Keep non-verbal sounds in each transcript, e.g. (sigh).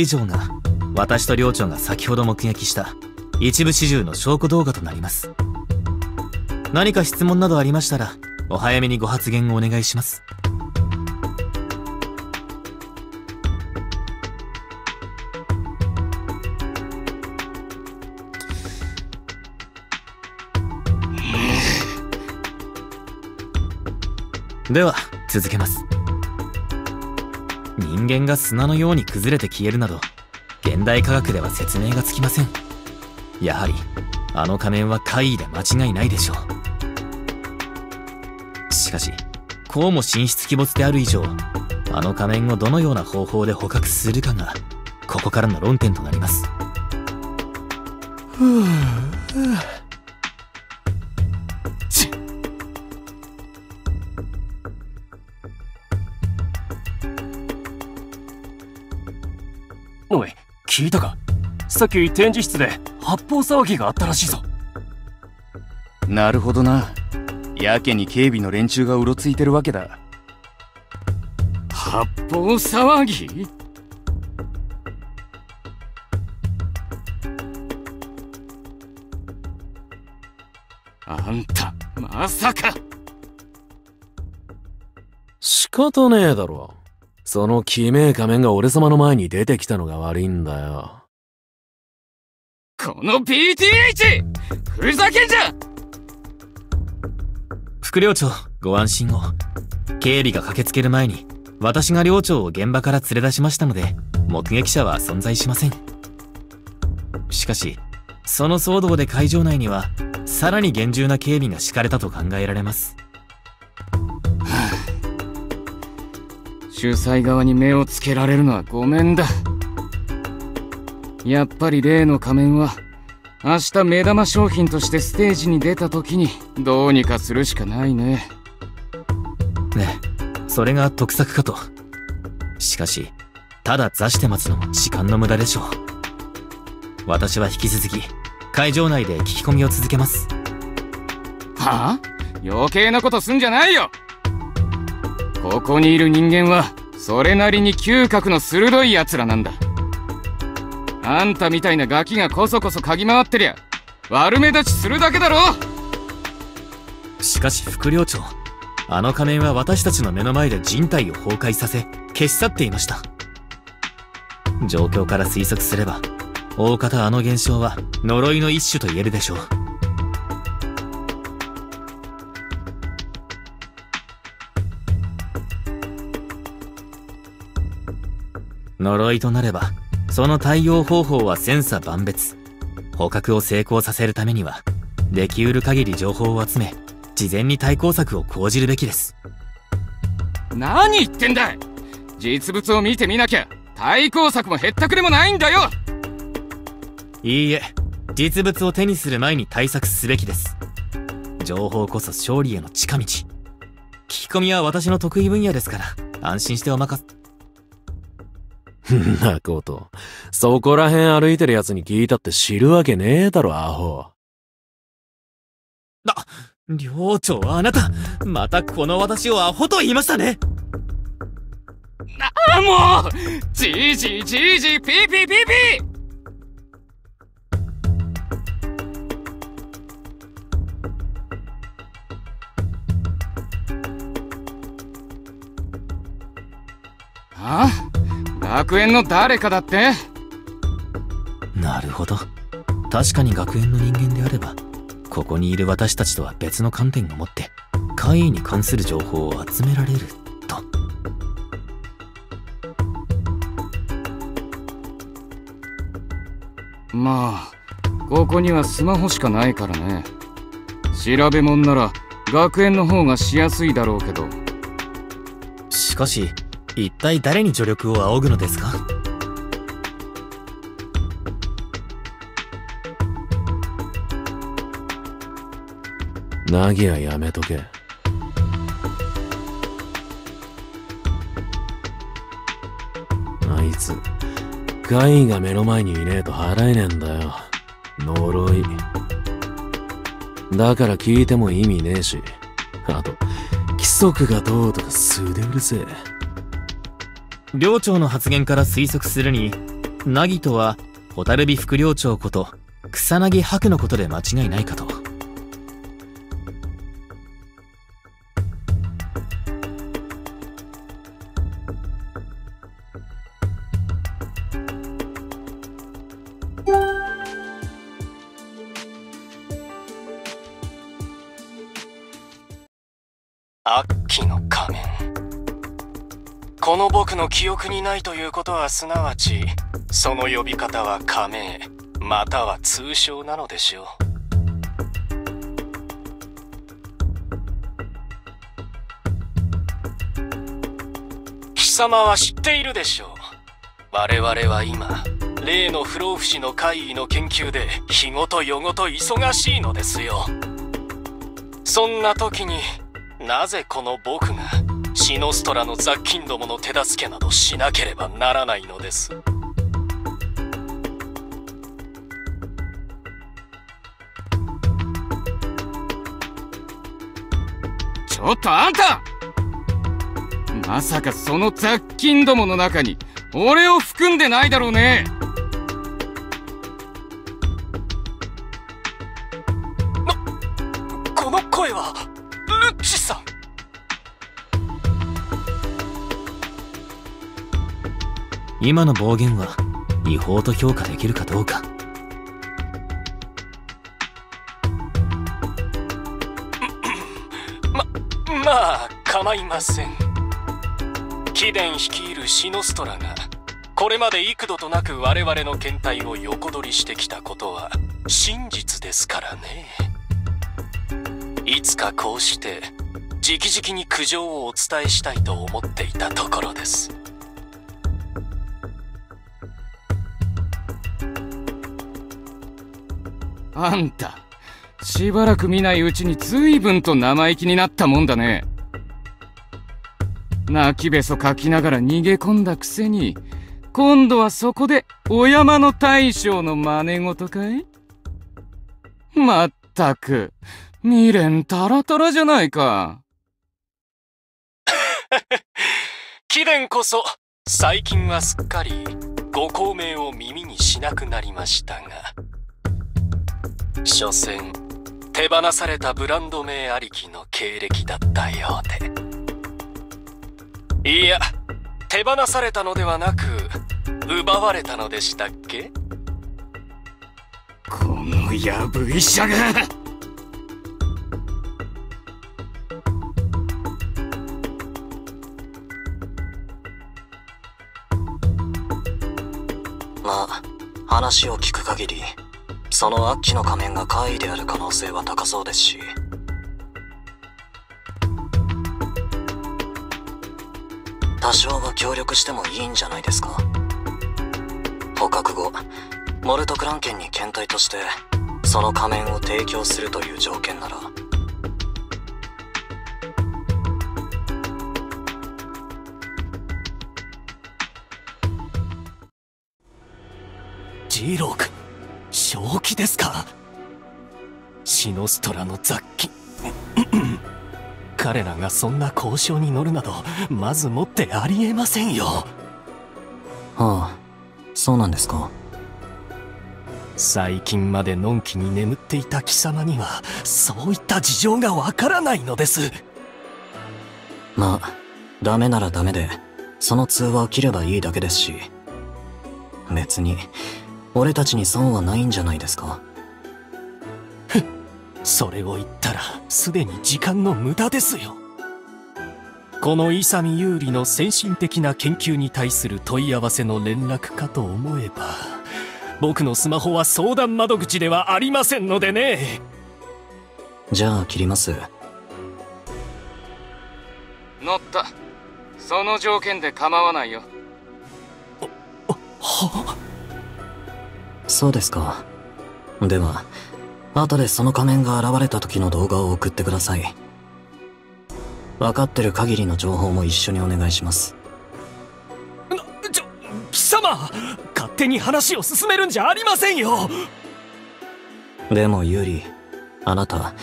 以上が私と寮長が先ほど目撃した一部始終の証拠動画となります。何か質問などありましたらお早めにご発言をお願いします。では続けます。人間が砂のように崩れて消えるなど現代科学では説明がつきません。やはりあの仮面は怪異で間違いないでしょう。しかしこうも神出鬼没である以上あの仮面をどのような方法で捕獲するかがここからの論点となります。ふぅ。おい聞いたか？さっき展示室で発砲騒ぎがあったらしいぞ。なるほどな。やけに警備の連中がうろついてるわけだ。発砲騒ぎ？あんたまさか。仕方ねえだろその奇名仮面が俺様の前に出てきたのが悪いんだよ。この PTH! ふざけんじゃ！副寮長ご安心を。警備が駆けつける前に私が寮長を現場から連れ出しましたので目撃者は存在しません。しかしその騒動で会場内にはさらに厳重な警備が敷かれたと考えられます主催側に目をつけられるのはごめんだ。やっぱり例の仮面は明日目玉商品としてステージに出た時にどうにかするしかないね。ねえそれが得策かと。しかしただ座して待つのも時間の無駄でしょう。私は引き続き会場内で聞き込みを続けます。はあ？余計なことすんじゃないよここにいる人間はそれなりに嗅覚の鋭い奴らなんだ。あんたみたいなガキがこそこそ嗅ぎ回ってりゃ悪目立ちするだけだろ。しかし副寮長あの仮面は私たちの目の前で人体を崩壊させ消し去っていました。状況から推測すれば大方あの現象は呪いの一種と言えるでしょう。呪いとなればその対応方法は千差万別。捕獲を成功させるためにはできうる限り情報を集め事前に対抗策を講じるべきです。何言ってんだ実物を見てみなきゃ対抗策もへったくれもないんだよ！いいえ実物を手にする前に対策すべきです。情報こそ勝利への近道。聞き込みは私の得意分野ですから安心してお任せ (laughs) んなこと。そこら辺歩いてる奴に聞いたって知るわけねえだろアホ。あ寮長あなたまたこの私をアホと言いましたね。あもうじいじいじいじいピーピーピーピー。あ学園の誰かだって。なるほど。確かに学園の人間であればここにいる私たちとは別の観点を持って怪異に関する情報を集められると。まあここにはスマホしかないからね。調べ物なら学園の方がしやすいだろうけど。しかし一体誰に助力を仰ぐのですか？ナギはやめとけ。あいつガイが目の前にいねえと払えねえんだよ。呪い。だから聞いても意味ねえし。あと規則がどうとか素でうるせえ。寮長の発言から推測するにナギとは、ホタルビ副寮長こと、草薙白のことで間違いないかと。の記憶にないということはすなわちその呼び方は仮名または通称なのでしょう。貴様は知っているでしょう。我々は今例の不老不死の怪異の研究で日ごと夜ごと忙しいのですよ。そんな時になぜこの僕がシノストラの雑菌どもの手助けなどしなければならないのです。ちょっとあんた！まさかその雑菌どもの中に俺を含んでないだろうね。この声はルッチさん今の暴言は違法と評価できるかどうか。ままあ構いません。貴殿率いるシノストラがこれまで幾度となく我々の検体を横取りしてきたことは真実ですからね。いつかこうして直々に苦情をお伝えしたいと思っていたところです。あんたしばらく見ないうちに随分と生意気になったもんだね。泣きべそかきながら逃げ込んだくせに今度はそこでお山の大将の真似事かい？まったく未練タラタラじゃないか。(laughs) 貴殿こそ最近はすっかりご高名を耳にしなくなりましたが。所詮手放されたブランド名ありきの経歴だったようで。いや手放されたのではなく奪われたのでしたっけ？このやぶ医者が。まあ話を聞く限りその悪鬼の仮面が怪異である可能性は高そうですし。多少は協力してもいいんじゃないですか。捕獲後モルトクラン県に検体としてその仮面を提供するという条件なら。ジーロー君。正気ですか？シノストラの雑菌 (coughs) 彼らがそんな交渉に乗るなどまずもってありえませんよ。はあそうなんですか？最近までのんきに眠っていた貴様にはそういった事情がわからないのです。まあダメならダメでその通話を切ればいいだけですし別に俺たちに損はないんじゃないですか？(laughs) それを言ったらすでに時間の無駄ですよ。この勇美有利の先進的な研究に対する問い合わせの連絡かと思えば僕のスマホは相談窓口ではありませんのでね。じゃあ切ります。乗った。その条件で構わないよ。はそうですか。では後でその仮面が現れた時の動画を送ってください。分かってる限りの情報も一緒にお願いします。ちょ貴様勝手に話を進めるんじゃありませんよ。でもユーリあなた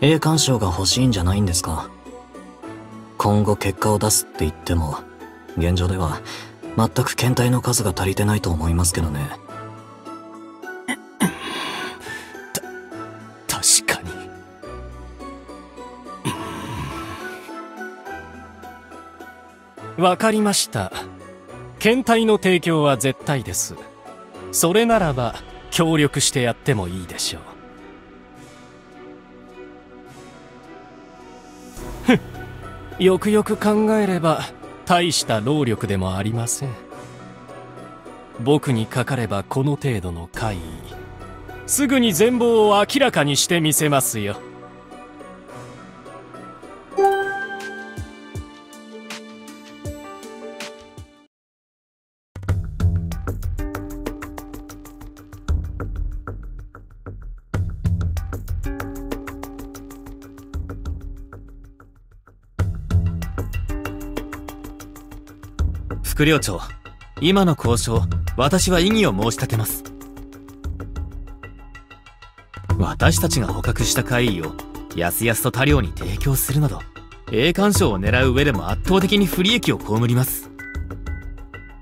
栄冠賞が欲しいんじゃないんですか？今後結果を出すって言っても現状では全く検体の数が足りてないと思いますけどね。わかりました。検体の提供は絶対です。それならば、協力してやってもいいでしょう。ふんよくよく考えれば、大した労力でもありません。僕にかかればこの程度の怪異。すぐに全貌を明らかにしてみせますよ。副領長。今の交渉私は異議を申し立てます。私たちが捕獲した怪異をやすやすと他領に提供するなど栄冠賞を狙う上でも圧倒的に不利益を被ります。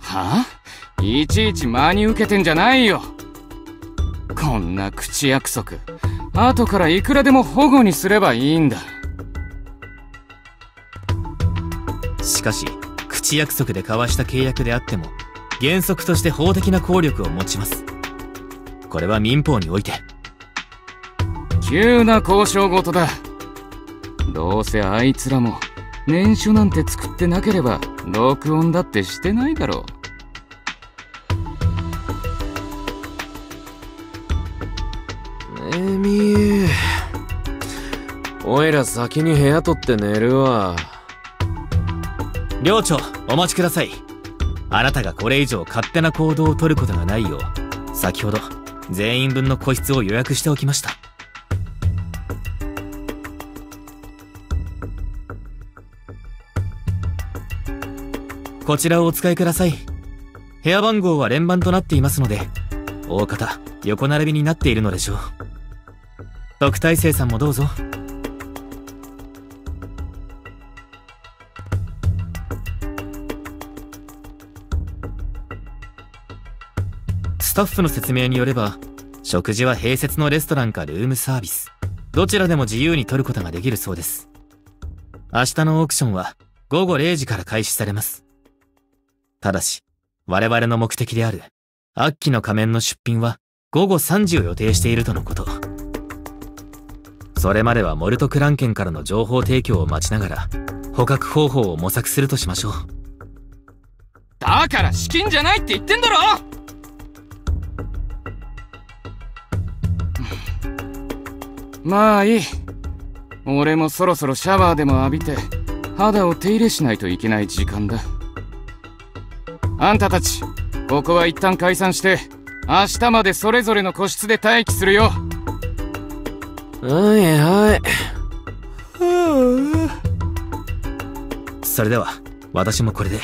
はあ？いちいち真に受けてんじゃないよ。こんな口約束後からいくらでも保護にすればいいんだ。しかし口約束で交わした契約であっても原則として法的な効力を持ちます。これは民法において。急な交渉事だ。どうせあいつらも念書なんて作ってなければ録音だってしてないだろエミおいら先に部屋取って寝るわ。領長お待ちください。あなたがこれ以上勝手な行動を取ることがないよう先ほど全員分の個室を予約しておきました。こちらをお使いください。部屋番号は連番となっていますので大方横並びになっているのでしょう。特待生さんもどうぞ。スタッフの説明によれば食事は併設のレストランかルームサービス。どちらでも自由に取ることができるそうです。明日のオークションは午後0時から開始されます。ただし我々の目的である悪鬼の仮面の出品は午後3時を予定しているとのこと。それまではモルトクラン県からの情報提供を待ちながら捕獲方法を模索するとしましょう。だから資金じゃないって言ってんだろ！まあいい。俺もそろそろシャワーでも浴びて肌を手入れしないといけない時間だ。あんたたちここは一旦解散して明日までそれぞれの個室で待機するよ。はいはい。(sighs) それでは私もこれで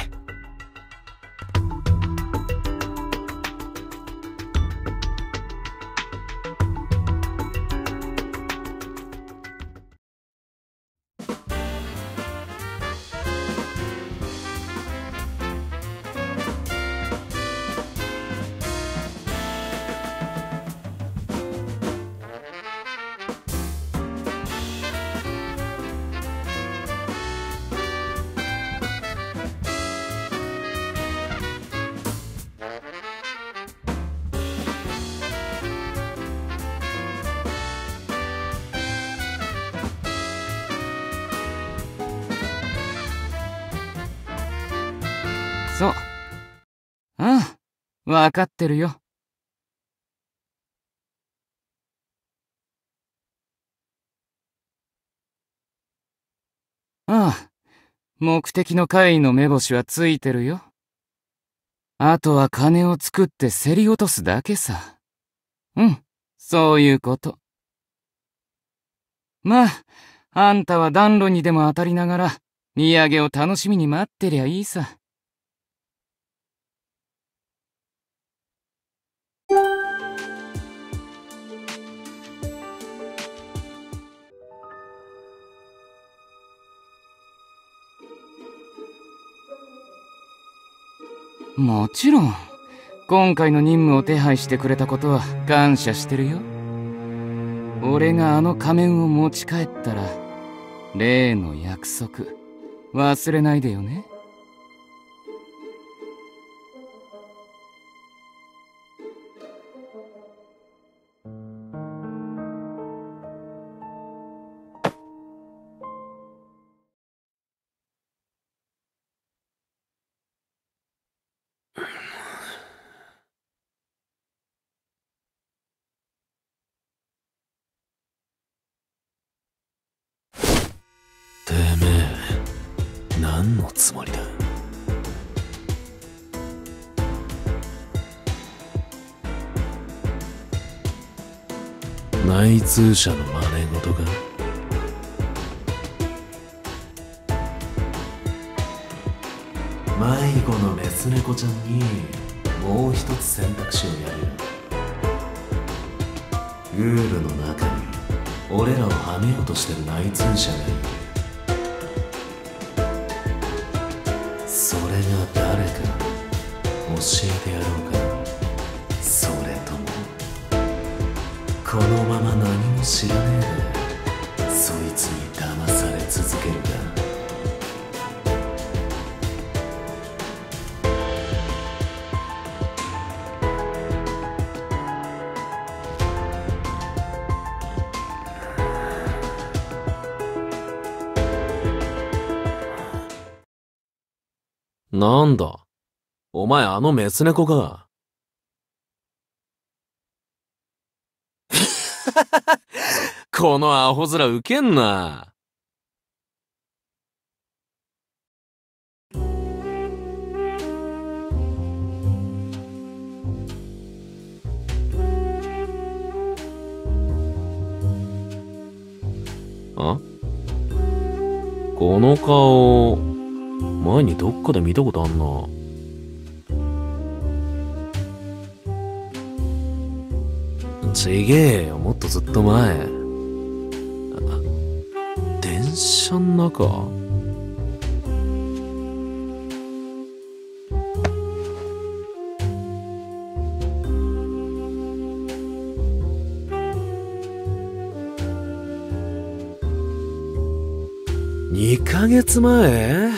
分かってるよ。ああ目的の会員の目星はついてるよ。あとは金を作って競り落とすだけさ。うんそういうこと。まああんたは暖炉にでも当たりながら土産を楽しみに待ってりゃいいさ。もちろん。今回の任務を手配してくれたことは感謝してるよ。俺があの仮面を持ち帰ったら例の約束。忘れないでよね。何のつもりだ？内通者の真似事か迷子のメス猫ちゃんにもう一つ選択肢をやる。グールの中に俺らをはめようとしてる内通者がいる。それが誰か教えてやろうか。それともこのまま何も知らねえなんだ？お前あのメス猫か？(laughs) このアホ面ウケんな。あ？この顔、前にどっかで見たことあんな。ちげえよ、もっとずっと前。電車の中？2ヶ月前？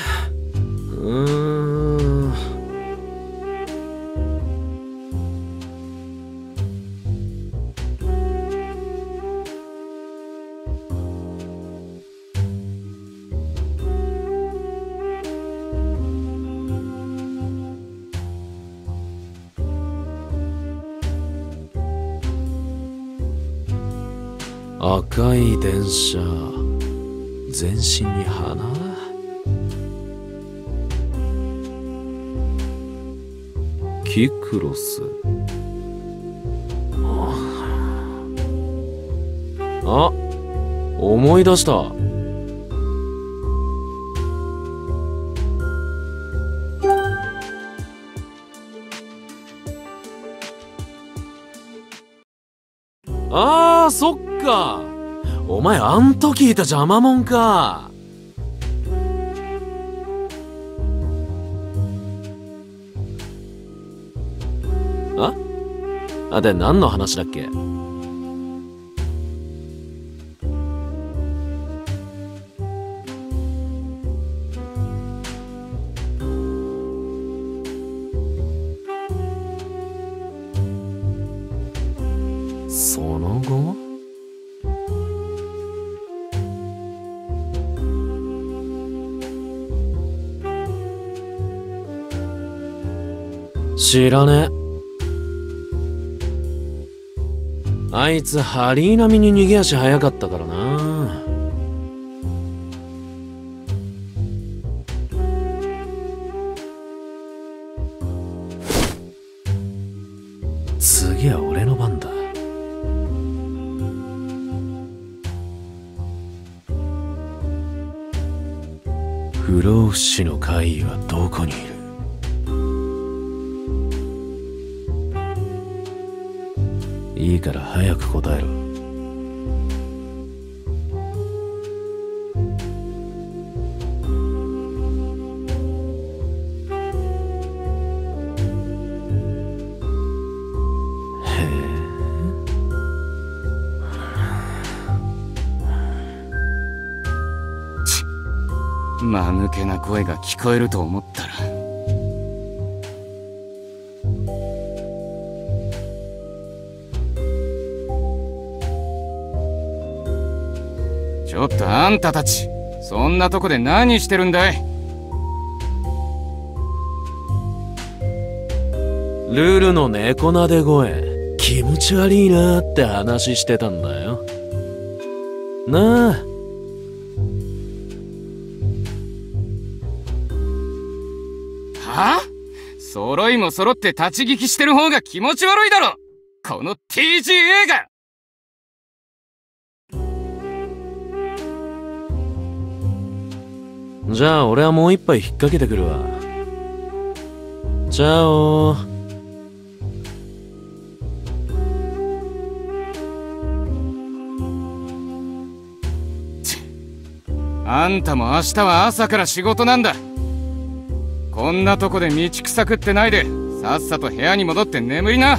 い電車全身に花。キクロス。あ思い出した。あーそっか。お前あん時いた邪魔もんか。あ？あで何の話だっけ？知らね。えあいつハリー並みに逃げ足早かったからな。次は俺の番だ。不老不死の怪異はどこにいる？いいから早く答えろ。間抜けな声が聞こえると思った。ょっとあんたたち。そんなとこで何してるんだい？ルルの猫なで声。気持ち悪いなって話してたんだよ。なあ。は？あ揃いも揃って立ち聞きしてる方が気持ち悪いだろ。この TGA がじゃあ俺はもう一杯引っ掛けてくるわ。チャオあんたも明日は朝から仕事なんだ。こんなとこで道草食ってないでさっさと部屋に戻って眠りな。